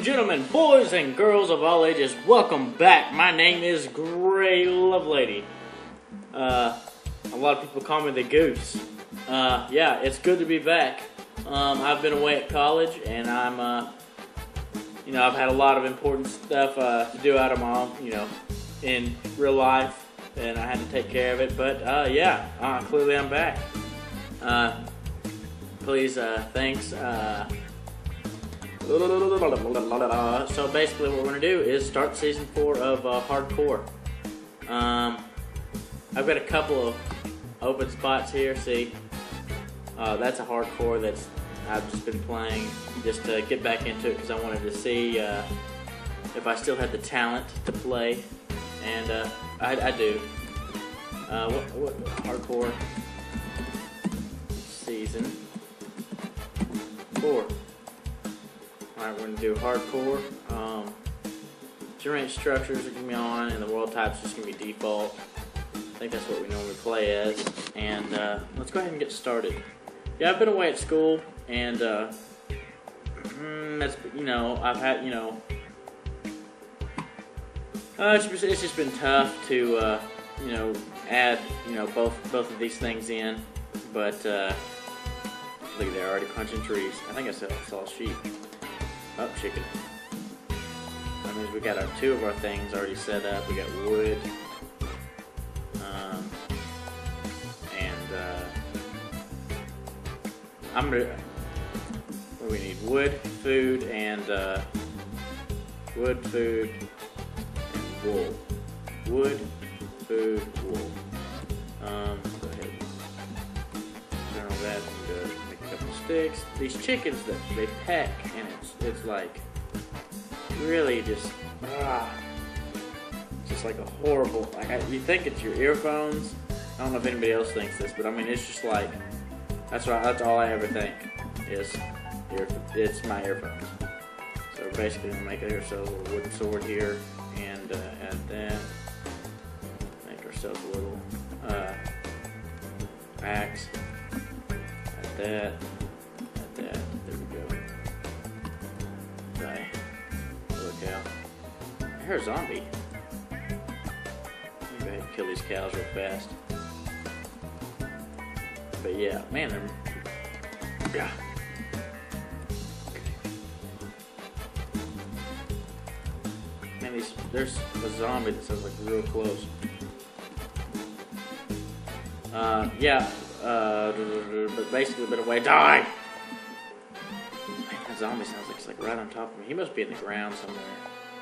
Gentlemen, boys and girls of all ages, welcome back. My name is Gray Lovelady. Uh, a lot of people call me the Goose. Uh, yeah, it's good to be back. Um, I've been away at college, and I'm, uh, you know, I've had a lot of important stuff uh, to do out of my own, you know, in real life, and I had to take care of it. But uh, yeah, uh, clearly I'm back. Please, thanks. So basically, what we're to do is start season four of uh, Hardcore. Um, I've got a couple of open spots here. See, uh, that's a Hardcore that's I've just been playing just to get back into it because I wanted to see uh, if I still had the talent to play, and uh, I, I, do. Uh, what, what Hardcore season four. Alright, we're going to do hardcore. Um, generate structures are going to be on, and the world type's just going to be default. I think that's what we normally play as. And uh, let's go ahead and get started. Yeah, I've been away at school, and uh, mm, that's you know I've had you know uh, it's, just, it's just been tough to uh, you know add you know both both of these things in, but uh, look they're already punching trees. I think I saw, saw sheep. Oh, chicken. That means we got our two of our things already set up. We got wood. Um, and uh, I'm gonna. we need? Wood, food, and uh, wood, food, and wool. Wood, food, wool. Um, go ahead. Turn all that into make a couple These chickens that they peck and it's it's like really just ah, just like a horrible. Like I, you think it's your earphones. I don't know if anybody else thinks this, but I mean it's just like that's right. That's all I ever think is it's my earphones. So basically, we make ourselves a little wooden sword here, and uh, add that. Make ourselves a little uh, axe. Add that. Out. I hear a zombie. Go ahead and kill these cows real fast. But yeah, man, they're. Yeah. Man, these, there's a zombie that sounds like real close. Uh, yeah, uh, but basically, been away. Die! Man, that zombie sounds like it's like right on top of me. He must be in the ground somewhere.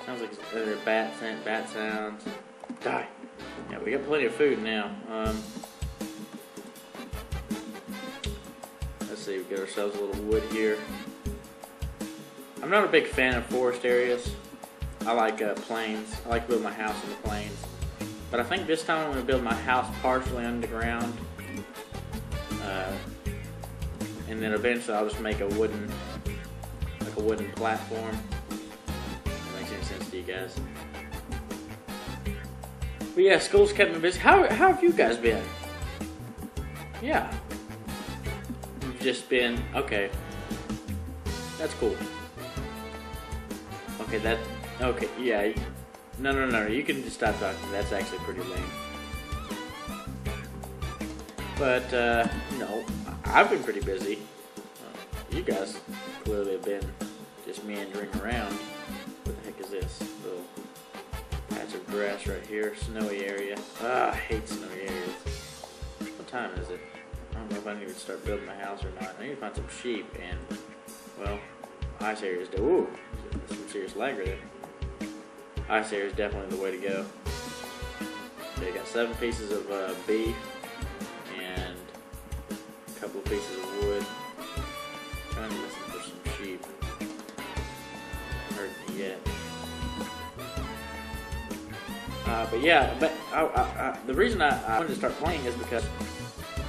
Sounds like are bat, bat sounds. Die! Yeah, we got plenty of food now. Um, let's see, we get ourselves a little wood here. I'm not a big fan of forest areas. I like uh, plains. I like to build my house in the plains. But I think this time I'm going to build my house partially underground. Uh, and then eventually I'll just make a wooden, a wooden platform. That makes any sense to you guys. But yeah, school's kept me busy. How, how have you guys been? Yeah. You've just been, okay. That's cool. Okay, that, okay, yeah. No, no, no, no. you can just stop talking. That's actually pretty lame. But, uh, no, I've been pretty busy. Uh, you guys clearly have been just meandering around. What the heck is this? Little patch of grass right here, snowy area. Ah, I hate snowy areas. What time is it? I don't know if I need to start building my house or not. I need to find some sheep and, well, ice areas do. Ooh, some serious lag right there. Ice area is definitely the way to go. You got seven pieces of uh, beef and a couple of pieces of wood. trying to listen for some sheep. Uh, but yeah, but I, I, I, the reason I, wanted to start playing is because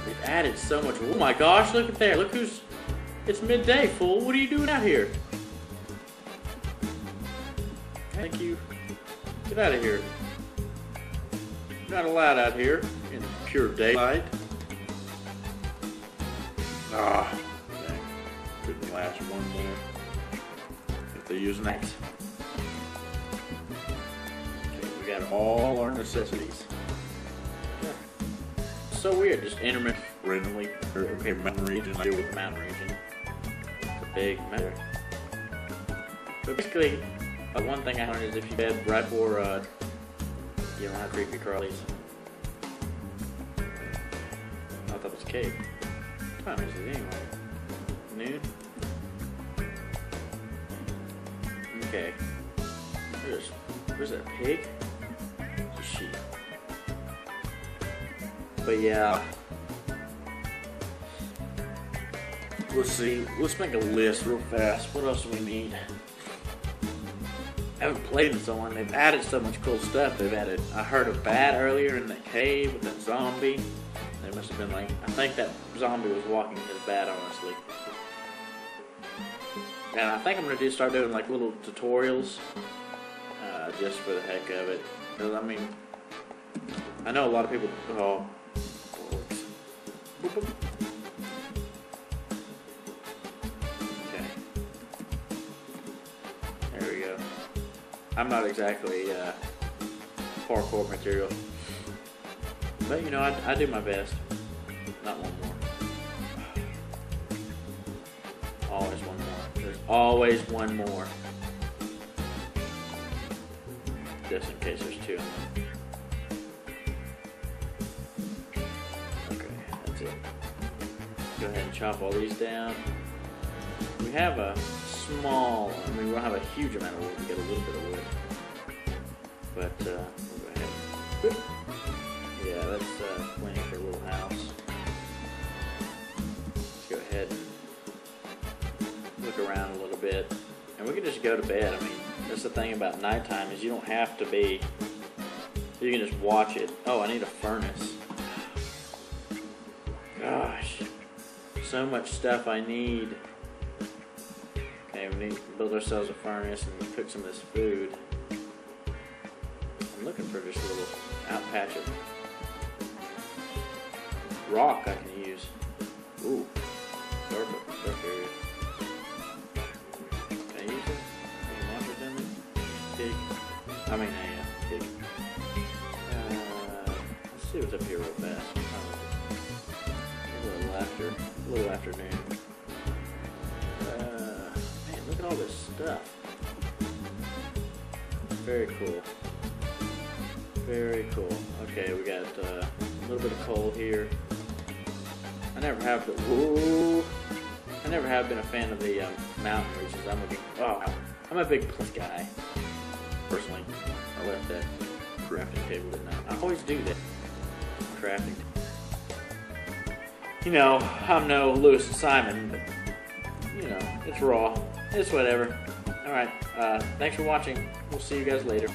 they've added so much. Oh my gosh, look at there! Look who's. It's midday, fool. What are you doing out here? Thank you. Get out of here. You're not allowed out here in pure daylight. Ah. Couldn't last one more. They're using that. Okay, we got all our necessities. So weird, just intermittent Randomly, okay, mountain region. I deal with the mountain region. It's a big matter. But basically, uh, one thing I learned is if you bed right before, uh, you don't have creepy crawlies. I thought it was cave. What time is it anyway? Noon? Okay. There's, where's that pig? A sheep. But yeah, Let's see. Let's make a list real fast. What else do we need? I haven't played in so long. They've added so much cool stuff. They've added. I heard a bat earlier in that cave with that zombie. They must have been like. I think that zombie was walking his bat, honestly. And I think I'm gonna do start doing like little tutorials, uh, just for the heck of it. Because I mean, I know a lot of people. Oh. Okay. There we go. I'm not exactly uh, parkour material. But you know, I, I do my best. Not one more. Always one more. Just in case there's two. Okay, that's it. Go ahead and chop all these down. We have a small, I mean, we don't have a huge amount of wood. We get a little bit of wood. But, uh, we'll go ahead. Yeah, that's uh, plenty around a little bit. And we can just go to bed. I mean, that's the thing about nighttime is you don't have to be, you can just watch it. Oh, I need a furnace. Gosh, so much stuff I need. Okay, we need to build ourselves a furnace and cook some of this food. I'm looking for just a little out patch of rock I can use. Ooh, dark, dark. Up here real fast. A little after, a little afternoon. Uh, man, look at all this stuff. Very cool. Very cool. Okay, we got uh, a little bit of coal here. I never have been. Whoa! I never have been a fan of the um, mountain regions. I'm a big. Oh, I'm a big plus guy. Personally, I left that crafting table at. I always do that. You know, I'm no Lewis and Simon, but you know, it's raw. It's whatever. All right. Uh, thanks for watching. We'll see you guys later.